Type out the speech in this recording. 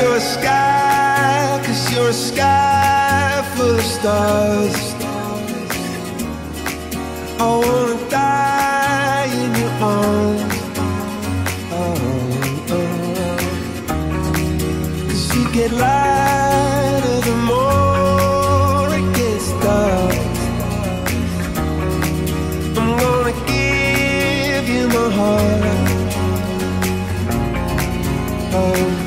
you're a sky, cause you're a sky full of stars. I wanna die in your arms. Oh, oh. Cause you get lighter the more it gets dark. I'm gonna give you my heart. Oh.